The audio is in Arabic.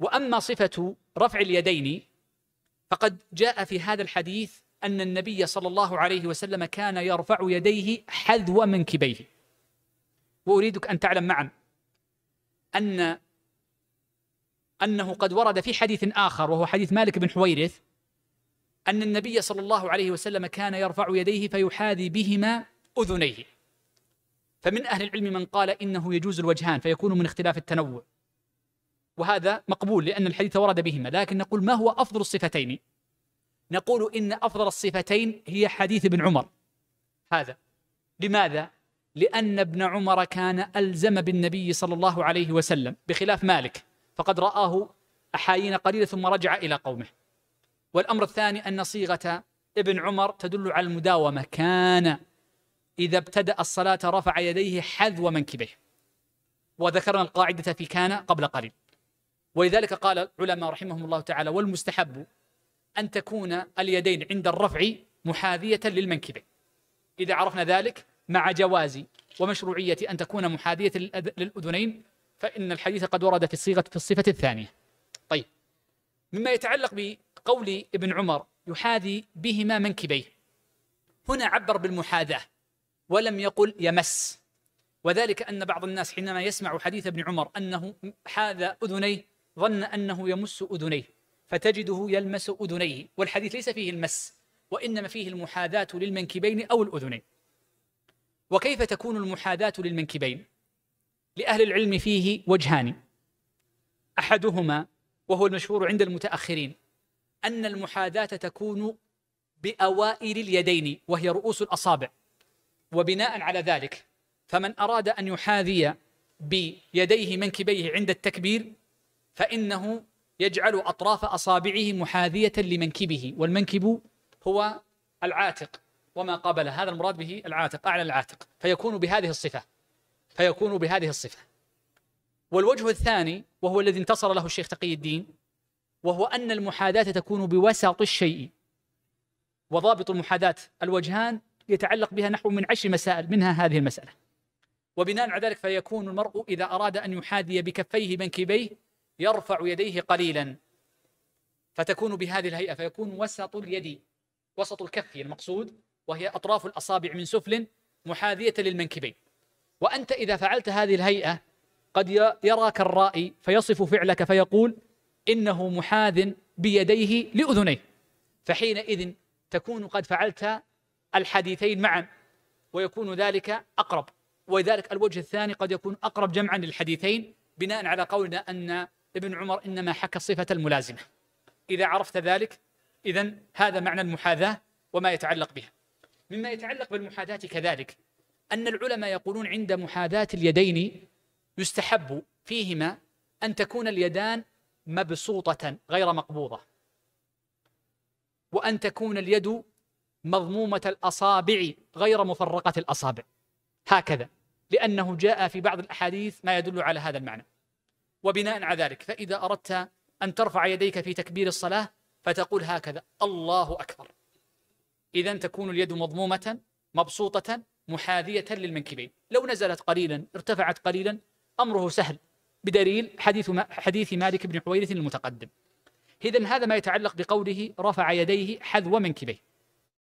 وأما صفة رفع اليدين فقد جاء في هذا الحديث أن النبي صلى الله عليه وسلم كان يرفع يديه حذو منكبيه. وأريدك أن تعلم معا أن أنه قد ورد في حديث آخر وهو حديث مالك بن حويرث أن النبي صلى الله عليه وسلم كان يرفع يديه فيحاذي بهما أذنيه. فمن أهل العلم من قال إنه يجوز الوجهان فيكون من اختلاف التنوع. وهذا مقبول لأن الحديث ورد بهما لكن نقول ما هو أفضل الصفتين؟ نقول إن أفضل الصفتين هي حديث ابن عمر. هذا. لماذا؟ لأن ابن عمر كان ألزم بالنبي صلى الله عليه وسلم بخلاف مالك فقد رآه أحايين قليلة ثم رجع إلى قومه. والأمر الثاني أن صيغة ابن عمر تدل على المداومة. كان إذا ابتدأ الصلاة رفع يديه حذو منكبيه. وذكرنا القاعدة في كان قبل قليل. ولذلك قال العلماء رحمهم الله تعالى والمستحب أن تكون اليدين عند الرفع محاذية للمنكبين. إذا عرفنا ذلك مع جواز ومشروعية أن تكون محاذية للأذنين فإن الحديث قد ورد في الصيغة في الصفة الثانية. طيب. مما يتعلق بقول ابن عمر يحاذي بهما منكبيه. هنا عبر بالمحاذاة ولم يقل يمس. وذلك أن بعض الناس حينما يسمع حديث ابن عمر أنه حاذى أذنيه ظن أنه يمس أذنيه فتجده يلمس أذنيه والحديث ليس فيه المس وإنما فيه المحاذاة للمنكبين أو الأذنين. وكيف تكون المحاذاة للمنكبين؟ لأهل العلم فيه وجهان. أحدهما وهو المشهور عند المتأخرين أن المحاذاة تكون بأوائل اليدين وهي رؤوس الأصابع. وبناء على ذلك فمن أراد أن يحاذي بيديه منكبيه عند التكبير فإنه يجعل أطراف أصابعه محاذية لمنكبه والمنكب هو العاتق وما قبله هذا المراد به العاتق أعلى العاتق فيكون بهذه الصفة فيكون بهذه الصفة. والوجه الثاني وهو الذي انتصر له الشيخ تقي الدين وهو أن المحاذاة تكون بوسط الشيء وضابط المحاذاة الوجهان يتعلق بها نحو من عشر مسائل منها هذه المسألة. وبناء على ذلك فيكون المرء إذا أراد أن يحاذي بكفيه منكبيه يرفع يديه قليلا فتكون بهذه الهيئة فيكون وسط اليد وسط الكف المقصود وهي أطراف الأصابع من سفل محاذية للمنكبين. وأنت إذا فعلت هذه الهيئة قد يراك الرائي فيصف فعلك فيقول إنه محاذ بيديه لأذنيه. فحينئذ تكون قد فعلت الحديثين معا ويكون ذلك أقرب. ولذلك الوجه الثاني قد يكون أقرب جمعا للحديثين بناء على قولنا أن ابن عمر إنما حكى الصفة الملازمة. إذا عرفت ذلك إذا هذا معنى المحاذاة وما يتعلق بها. مما يتعلق بالمحاذاة كذلك أن العلماء يقولون عند محاذاة اليدين يستحب فيهما أن تكون اليدان مبسوطة غير مقبوضة وأن تكون اليد مضمومة الأصابع غير مفرقة الأصابع. هكذا لأنه جاء في بعض الأحاديث ما يدل على هذا المعنى. وبناء على ذلك فإذا أردت أن ترفع يديك في تكبير الصلاة فتقول هكذا الله أكبر. إذا تكون اليد مضمومة مبسوطة محاذية للمنكبين. لو نزلت قليلا ارتفعت قليلا أمره سهل. بدليل حديث حديث مالك بن حويرث المتقدم. إذا هذا ما يتعلق بقوله رفع يديه حذو منكبيه.